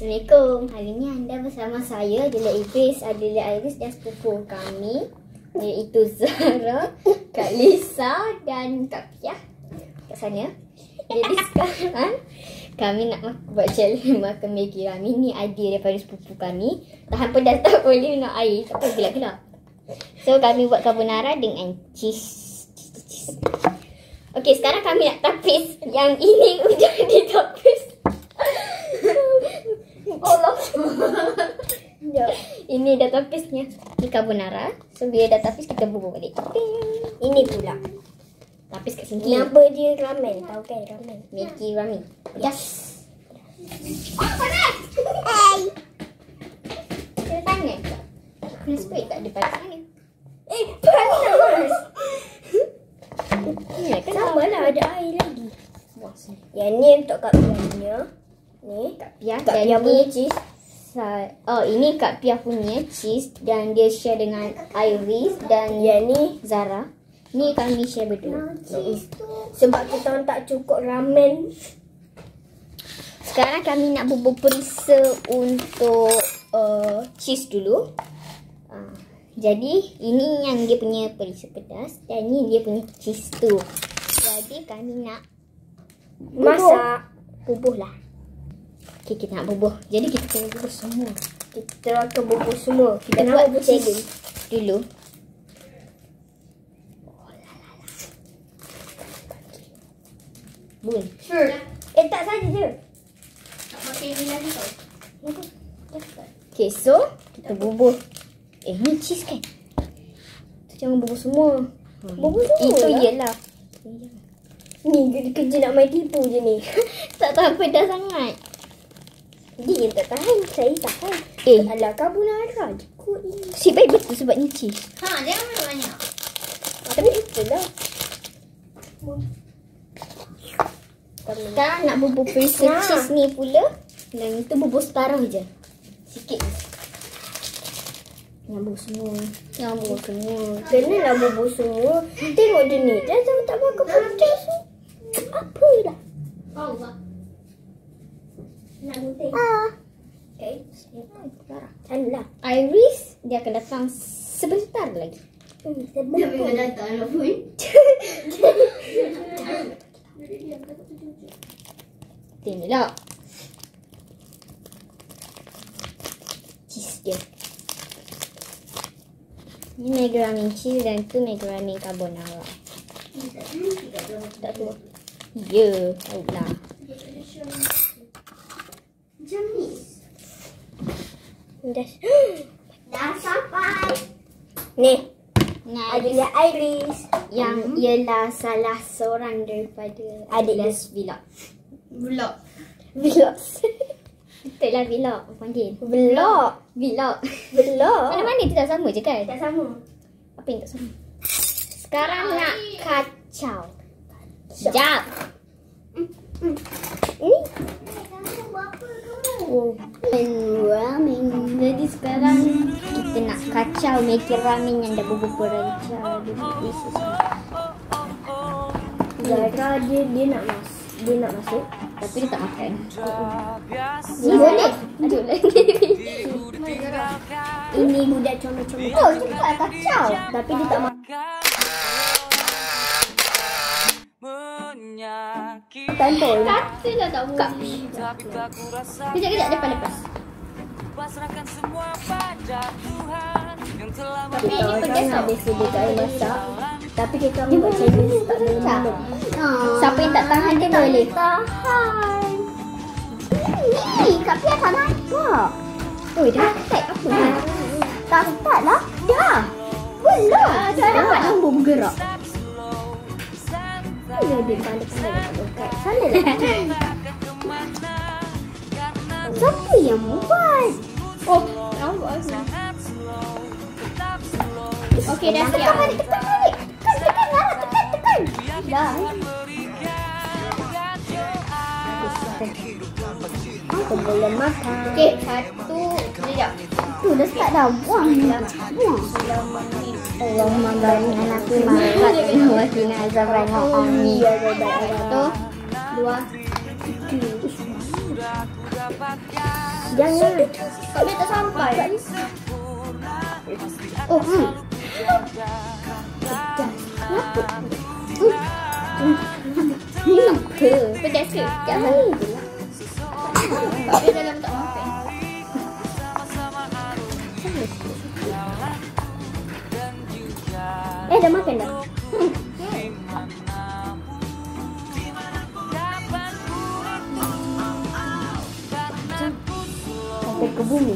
Assalamualaikum. Hari ni anda bersama saya adalah Ibis, adalah Iris dan sepupu kami iaitu Zara, Kak Lisa dan Kak Pia kat sana. Jadi sekarang kami nak buat challenge makan Maggi Rami. Ni idea daripada sepupu kami. Tahan pedas tak boleh nak air. Tak apa gelap-gelap. So kami buat carbonara dengan cheese. cheese, cheese. Okey, sekarang kami nak tapis. Yang ini udah ditapis. Sekejap. Ini dah tapisnya. Ini carbonara. So bila dah tapis kita bubur balik. Ini pula. Tapis kat sini. Kenapa dia ramen? Tahu kan ramen? Maggi Rami. Yes. Hey. Kita tanya ke? Kena spray tak depan sana. Eh, panas. Lah kan. Sama lah ada air lagi. Yang ni untuk Kak Pianya. Ni. Kak Pia. Kak dan Pia ni punya cheese. Sa- Oh, ini Kak Pia punya cheese dan dia share dengan Iris dan Yang ni. Zara. Ni kami share berdua. Sebab kita orang tak cukup ramen. Sekarang kami nak bubur perisa untuk uh, cheese dulu. Uh, jadi ini yang dia punya perisa pedas dan ni dia punya cheese tu. Jadi kami nak Masak. bubuh lah. Okay, kita nak bubuh. Jadi kita kena bubuh semua. Kita akan bubur semua. Kita Kita nak bubur cheese challenge. dulu. Bun. Sure. Eh, tak saja je. Okay, so kita bubuh. Eh, ni cheese kan? Jangan bubuh semua. Hmm. Bubuh semua Itu lah. yelah. Ni dia kerja nak main tipu je ni. Tak tahu pedas sangat. Dia yang tak tahan. Saya tahan. Eh, Alah, carbonara je kot ni. si baik betul sebab ni cheese. Ha, jangan banyak-banyak. Tapi betul lah. Sekarang nak bubuh perisa Nah. cheese ni pula. Dan itu bubuh separuh je. Sikit je. Jangan bubuh semua. Jangan bubuh semua. Kenalah bubur semua. Tengok dia ni. Dia sama tak makan pedas. Apa lah. Allah. Nak gunting. Ah. Okay. Alah. Iris, dia akan datang sebentar lagi. Hmm, Dia sebentar. datang lah pun. Tengoklah. Cheese dia. Ini Maggi Ramen cheese dan tu Ramen carbonara. Tak tahu. Ya, tahulah. Macam ni. Dah. Dah sampai. Ni. Nah, Adalah Iris. yang ialah salah seorang daripada Adik dia. Adidas Vlog. Vlog. Vlogs. Betul lah Vlog panggil. Vlog. Vlog. Vlog. Mana-mana tu tak sama je kan? Tak sama. Apa yang tak sama? Sekarang nak kacau. Sekejap. Ni. Oh. Ramen. Jadi sekarang kita nak kacau Maggi ramen yang dah bubur perancang. Zara dia dia nak mas dia nak masuk. Tapi dia tak makan. Ni boleh. Aduk lagi. Ini budak comel-comel. Oh, cepat kacau. Tapi dia tak makan. Menyakiti Tantoi. Kata lah tak tak kurasa Kejap, kejap. Depan, lepas. pasrahkan semua pada Tuhan yang telah Tapi ini pedas kan tau. ada sedia air masak. Tapi kita orang buat challenge tak boleh minum. Siapa yang tak tahan dia boleh. Tahan. Ni, Kak Pia tak nampak. Oh, dah start apa dah? Tak start lah. Dah. Belum. Dah dapat nombor bergerak. Mana dia pandai-pandai nak dekat. Sana lah. Siapa yang buat? Oh, nampak aku. Okey, dah siap. Tekan balik, tekan balik. Tekan, tekan, Lara. Tekan, tekan. Dah. Kita boleh makan. Okey, satu. Sekejap. Tu dah start dah. Buang. Buang. Allahumma barik lana fi ma razaqtana wa qina azabannar. Amin. Satu, dua, dapatkan Jangan. Tapi tak sampai. Oh, hmm. Ke? Pedas ke? Jangan ni je lah. Tapi dalam tak makan. Eh, dah makan dah. Sampai ke bumi.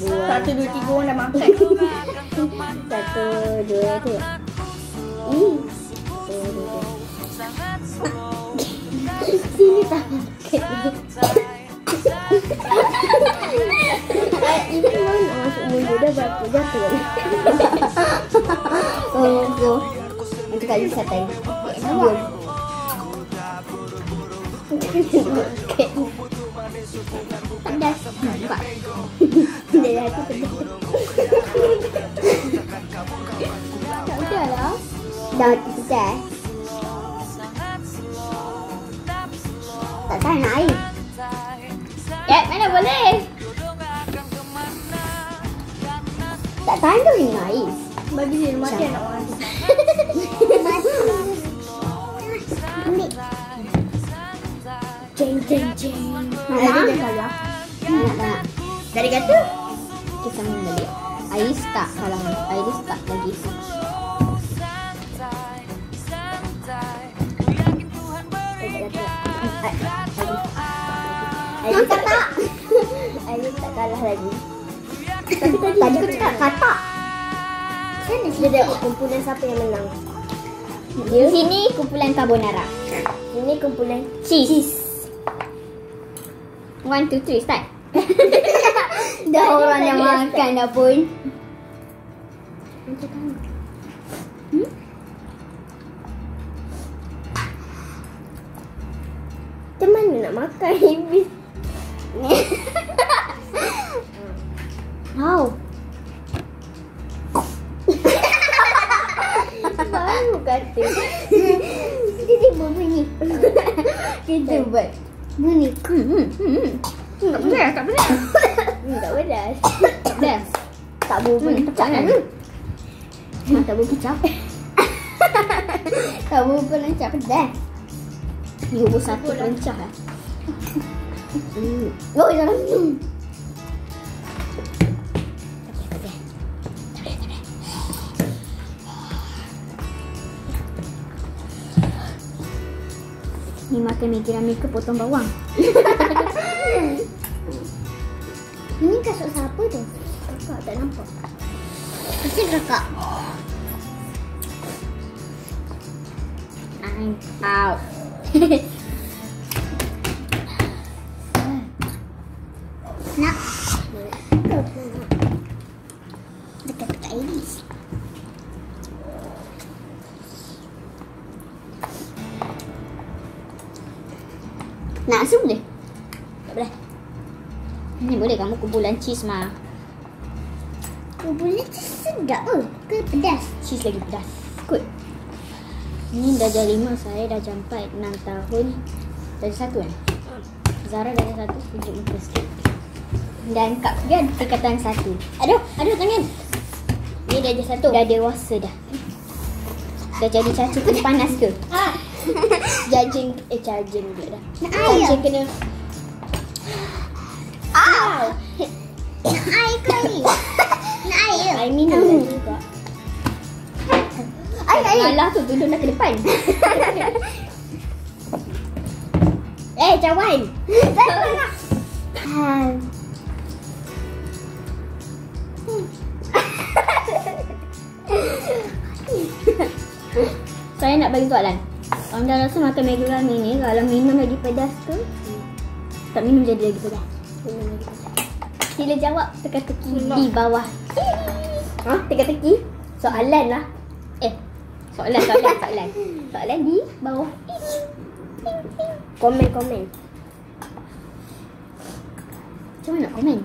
Dua, Satu, dua, tiga orang dah makan. satu, dua, tiga. Ih. Dua, dua, tiga. Sini tak makan. Eh, Ini mana masuk mulut dah berapa jatuh Oh, go. Nanti kali satu lagi. Dua. Pedas. Nampak. Dia hati pedas. Tak udah lah. Dah hati pedas. Tak tahan nak air. Eh, mana boleh? Tak tahan tu minum air. Bagi dia makan nak. Ambil. Jeng, jeng, jeng. Mana dia kalah? Nak tak nak? Dari kata? Kita balik. Air tak kalah. Air tak lagi. Air tak Air tak kalah lagi. Tapi tadi, tadi kau cakap kata. Sana dia tengok kumpulan siapa yang menang. Di sini kumpulan carbonara. Ini kumpulan Cheese. One, two, three, start. dah Orang yang makan dah pun. Macam mana nak makan ibis? Wow. Baru kata. Kita berbunyi. Kita buat bunyi. Hmm, hmm, hmm. Tak boleh, tak. Hmm, tak pedas. Tak boleh. Tak berbunyi. Hmm, tak kan? Tak berkicau. tak berpelancap pedas. Ni bubur satu lah. Hmm. Oh, jangan. Ni makan Maggi Rami ke potong bawang? Ini kasut siapa tu? Kakak tak nampak. Mesti kakak. I'm out. cheese mah. Kumpulan tu sedap ke? Ke pedas? Cheese lagi pedas. Kot. Ni dah jam 5, saya dah 4, 6 tahun. Dah satu kan? Zara dah satu, tunjuk muka sikit. Dan Kak ada tingkatan satu. Aduh, aduh tangan. Ni dah jadi satu. Dah dewasa dah. Dah jadi cacing kena panas ke? Ah. Jajing, eh cacing pula dah. Nak air? Cacing kena Ow! Nak air? air minum dah juga. Air, air. Alah tu duduk nak ke depan. eh, cawan. Saya nak. Hmm. Saya nak bagi soalan. Orang dah rasa makan Maggi Rami ni kalau minum lagi pedas ke? Tak minum jadi lagi pedas. Minum lagi pedas. Sila jawab teka-teki di bawah. Ha? Teka-teki? Soalan lah. Eh, soalan, soalan, soalan. Soalan di bawah. Komen-komen. Macam mana nak komen?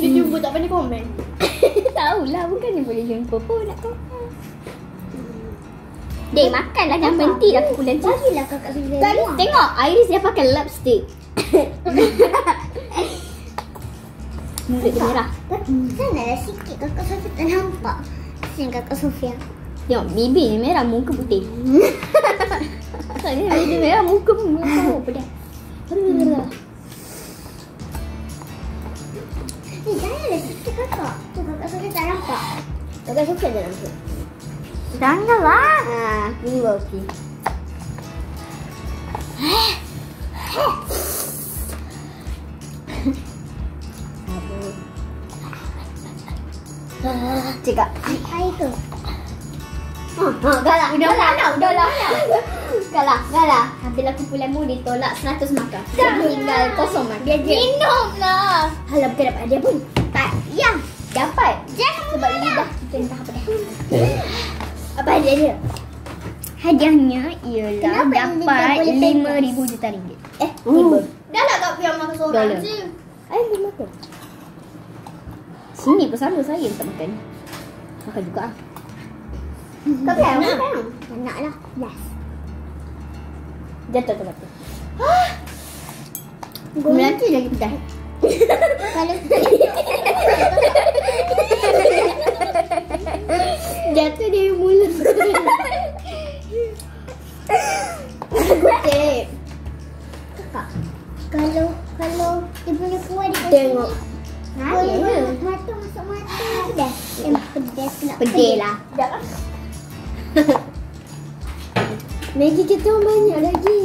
Dia jumpa tak pandai komen. tahulah bukannya boleh jumpa pun nak tahu. Dek makanlah jangan berhenti dah kumpulan tu. Bagilah kakak Sofia. Tadi tengok Iris dia pakai lipstick. Mulut dia merah. Sana lah sikit kakak Sofia tak nampak. Sini kakak Sofia. Tengok bibir dia merah muka putih. Tak ni bibir dia merah muka pun muka pun pedas. Aduh. Eh, janganlah sikit kakak. Tu kakak Sofia tak nampak. Kakak Sofia tak nampak. Janganlah. Ah, ni baru okey. Cakap. Air tu. Ha, ha, galah. Udah galah, udah lah. Galah, galah. Habislah kumpulan mu ditolak 100 markah. Tinggal kosong markah. Dia je. Minumlah. Halah bukan dapat hadiah pun. Tak, ya. Dapat. Sebab lidah kita entah apa dah. Apa hadiah dia? Hadiahnya ialah Kenapa tak dapat boleh 5,000 juta ringgit. Eh, lima. Dah lah kau yang makan seorang Dollar. je. Air lima tu. Sini pun sama saya tak makan. Makan juga ah. Kau kan? Nak. Nak lah. Last. Jatuh tu batu. Melati lagi pedas. Kalau Jatuh dari mulut. Kutip. Kakak. Kalau kalau dia punya kuah dia kasi Tengok. Boleh mata masuk mata. Pedas. Eh, pedas kena Pedih lah. Maggi kita orang banyak lagi.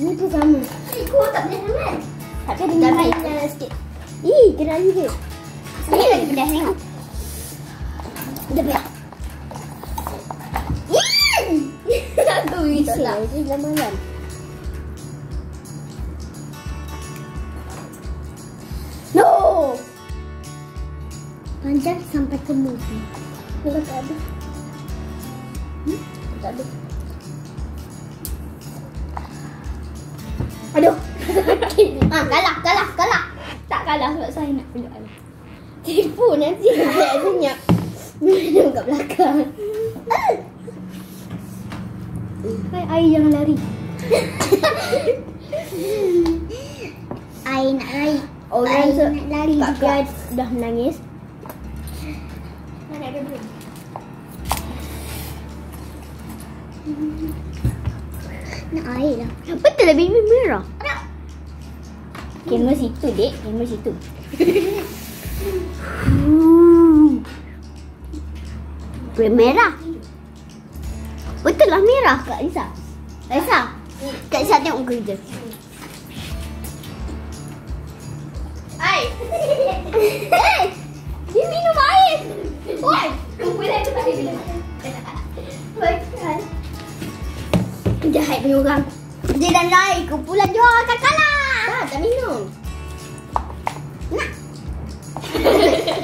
Ni pun sama. Eh, kuah tak pedas sangat. Tak ada Tapi minyak. jangan sikit. Ih, kena lagi dia. Ni lagi pedas tengok. Dia pedas. Lah. Ini dah malam. No! Panjang sampai ke muka. Kalau tak ada. Hmm? Tak ada. Aduh. ah, kalah, kalah, kalah. Tak kalah sebab saya nak peluk Allah. Tipu nanti dia senyap. Minum kat belakang. Hai, air jangan lari. Air nak lari. Orang Air se- nak lari Kak juga. Kak dah menangis. Mana ada belum? Nak air lah. Betul lah bibir merah. Kamera situ, dek. Kamera situ. Bibir merah. Betul lah merah, Kak Lisa. Lisa. Kak Lisa tengok muka kita. Hai. Eh, dia minum air. Oi, kumpulan tu tadi bila. Jahat punya orang. Dia dah naik kumpulan jual akan kalah. Tak, tak minum.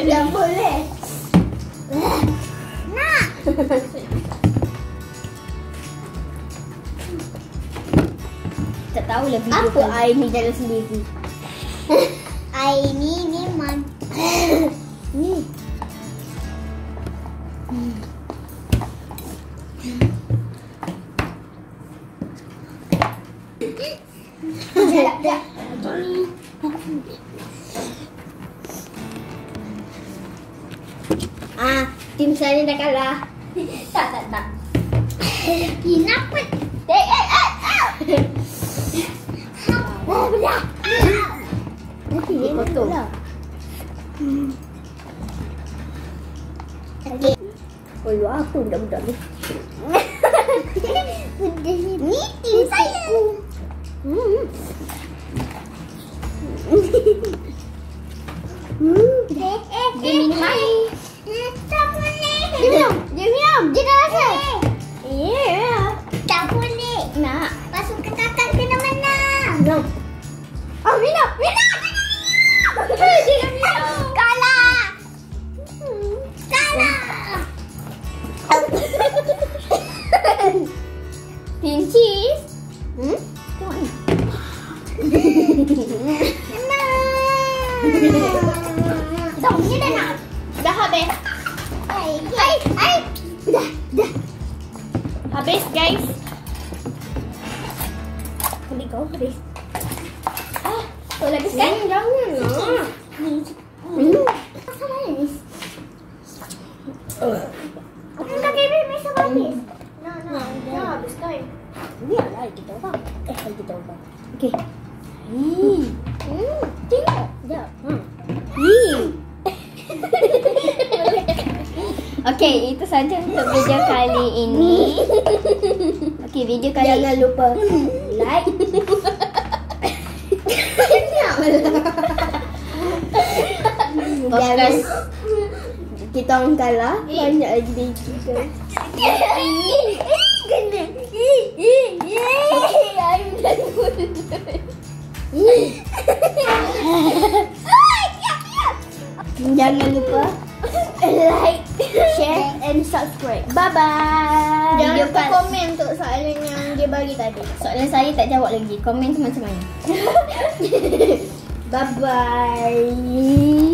Tak boleh. Nak. Tak tahulah video Apa kan. air ni jalan sendiri. Air ni memang. Ni. Sekejap, sekejap. Ah, tim saya dah kalah. tak, tak, tak. Kenapa? Ah. Okey. Oh, ya, apa budak-budak ni? Pedas ni. Tim saya. Hmm. Eh, eh, Dia minum air. eh. Dia minum. Dia minum. Dia dah rasa. Eh, Yeah. Tak boleh. Nak. Kalah. Kalah. Cream cheese. Hmm? Biarlah kita ubah. Eh, kita ubah. Okey. Hmm. Hmm. Tengok. Sekejap. Hmm. Okey, itu saja untuk video kali ini. Okey, video kali Jangan lupa like. podcast Kita orang kalah. Banyak lagi dari kita. Kena. Bagi tadi. Soalan saya tak jawab lagi. Komen macam mana? Bye bye. Habis.